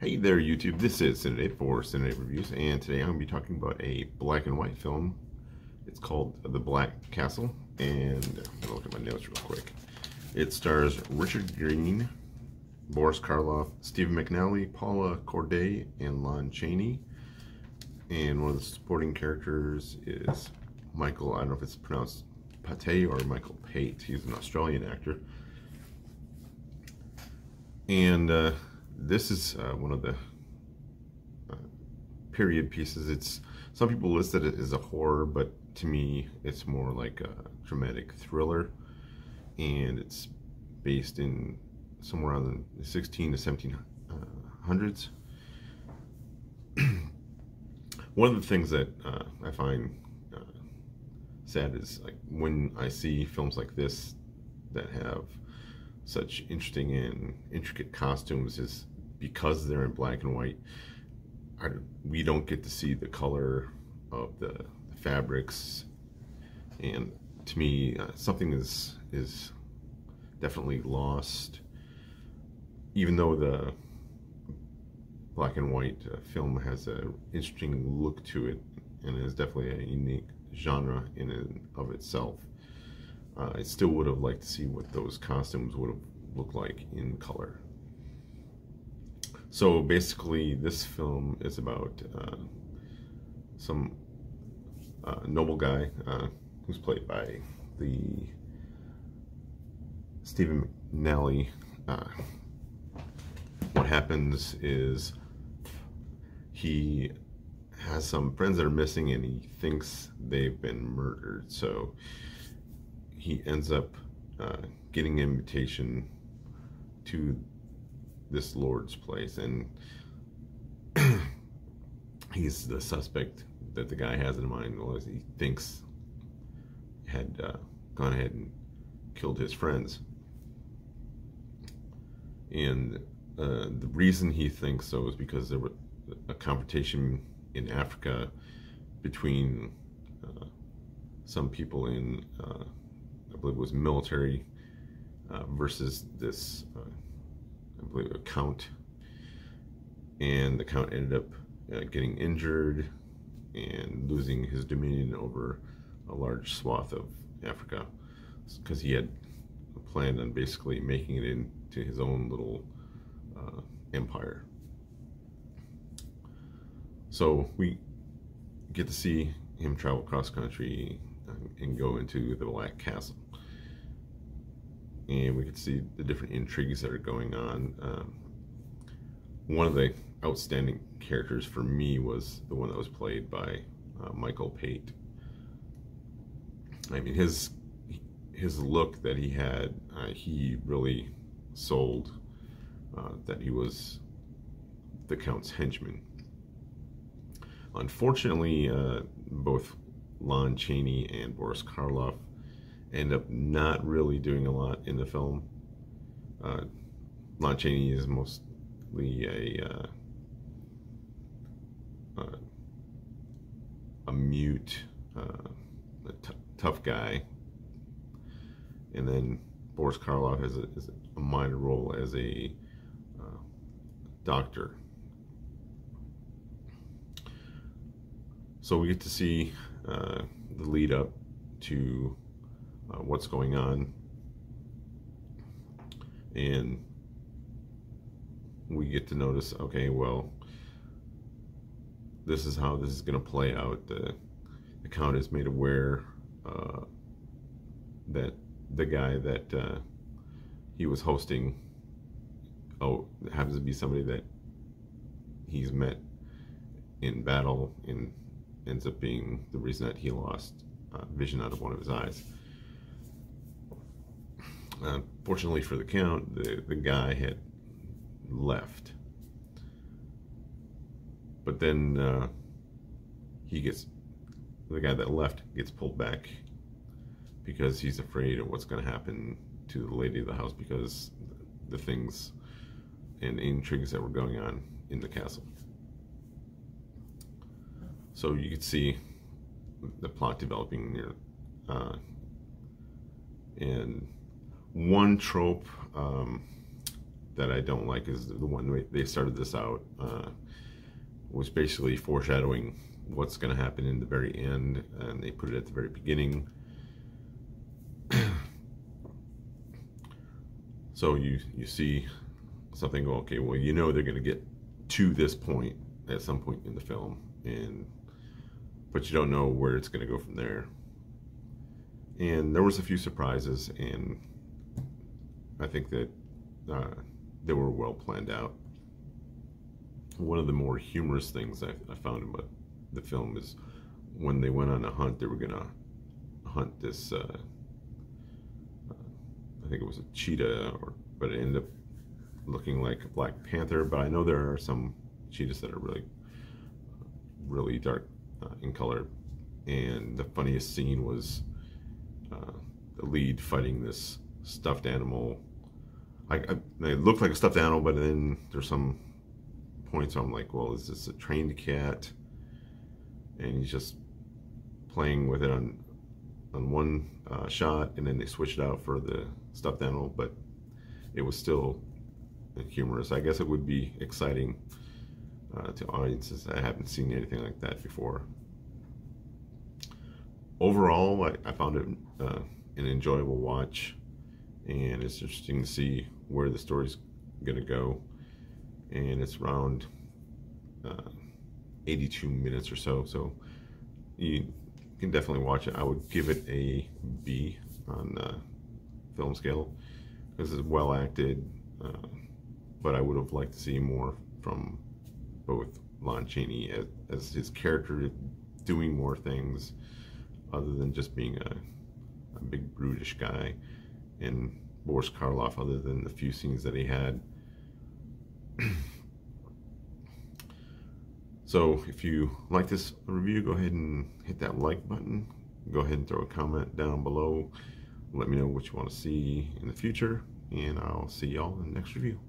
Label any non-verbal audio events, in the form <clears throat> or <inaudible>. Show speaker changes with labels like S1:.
S1: Hey there, YouTube. This is Cine Dave for Cine Dave Reviews, and today I'm going to be talking about a black and white film. It's called The Black Castle, and I'm going to look at my notes real quick. It stars Richard Greene, Boris Karloff, Stephen McNally, Paula Corday, and Lon Chaney. And one of the supporting characters is Michael, I don't know if it's pronounced Pate or Michael Pate. He's an Australian actor. And uh, this is uh, one of the uh, period pieces. It's some people listed it as a horror, but to me, it's more like a dramatic thriller, and it's based in somewhere around the 16 to 1700s. One of the things that uh, I find uh, sad is like when I see films like this that have such interesting and intricate costumes is because they're in black and white. I, we don't get to see the color of the, the fabrics, and to me, uh, something is is definitely lost. Even though the black and white uh, film has an interesting look to it, and is definitely a unique genre in and of itself. Uh, I still would have liked to see what those costumes would have looked like in color. So basically, this film is about uh, some uh, noble guy uh, who's played by the Stephen McNally. Uh, what happens is he has some friends that are missing and he thinks they've been murdered. So he ends up uh, getting invitation to this lord's place and <clears throat> he's the suspect that the guy has in mind well he thinks had uh, gone ahead and killed his friends and uh, the reason he thinks so is because there was a confrontation in Africa between uh, some people in uh, I believe it was military uh, versus this, uh, I believe, a count. And the count ended up uh, getting injured and losing his dominion over a large swath of Africa because he had planned on basically making it into his own little uh, empire. So we get to see him travel cross country and go into the Black Castle and we can see the different intrigues that are going on. Um, one of the outstanding characters for me was the one that was played by uh, Michael Pate. I mean, his his look that he had, uh, he really sold uh, that he was the Count's henchman. Unfortunately, uh, both Lon Chaney and Boris Karloff end up not really doing a lot in the film. Uh, Lon Chaney is mostly a uh, uh, a mute, uh, a tough guy, and then Boris Karloff has a, has a minor role as a uh, doctor. So we get to see uh, the lead up to uh, what's going on. And we get to notice, okay, well, this is how this is going to play out. The account is made aware uh, that the guy that uh, he was hosting oh happens to be somebody that he's met in battle and ends up being the reason that he lost uh, vision out of one of his eyes. Unfortunately for the count, the, the guy had left. But then uh, he gets, the guy that left gets pulled back because he's afraid of what's going to happen to the lady of the house because the things and intrigues that were going on in the castle. So you can see the plot developing. You uh, and one trope um, that I don't like is the one they started this out uh, was basically foreshadowing what's going to happen in the very end, and they put it at the very beginning. <clears throat> so you you see something okay well you know they're going to get to this point at some point in the film and but you don't know where it's going to go from there. And there was a few surprises and i think that uh, they were well planned out. One of the more humorous things I, I found about the film is when they went on a hunt they were going to hunt this uh, I think it was a cheetah or but it ended up looking like a black panther but I know there are some cheetahs that are really really dark uh, in color and the funniest scene was uh, the lead fighting this stuffed animal. I, I, it looked like a stuffed animal, but then there's some points where I'm like, well, is this a trained cat? And he's just playing with it on on one uh, shot, and then they switched out for the stuffed animal, but it was still humorous. I guess it would be exciting uh, to audiences that haven't seen anything like that before overall, I, I found it uh, an enjoyable watch, and it's interesting to see where the story's going to go. And it's around uh, 82 minutes or so, so you can definitely watch it. I would give it a B on the film scale because it's well acted, uh, but I would have liked to see more from both Lon Chaney as, as his character doing more things other than just being a, a big brutish guy, and Boris Karloff, other than the few scenes that he had. <clears throat> so if you like this review, go ahead and hit that like button. Go ahead and throw a comment down below. Let me know what you want to see in the future, and I'll see y'all in the next review.